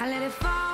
I let it fall.